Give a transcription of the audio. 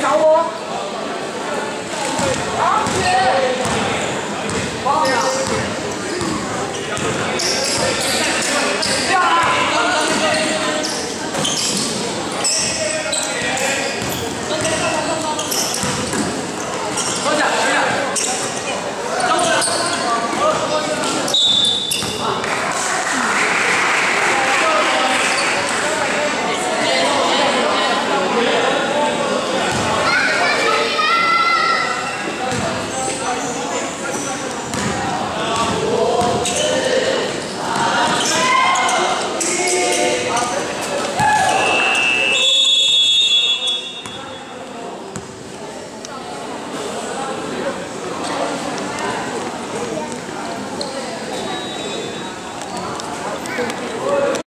找我。